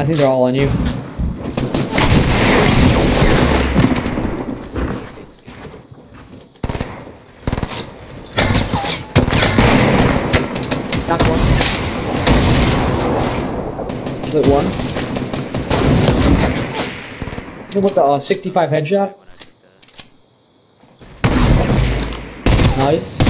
I think they're all on you. Knock one. Is it one? Hit with the uh, 65 headshot. Nice.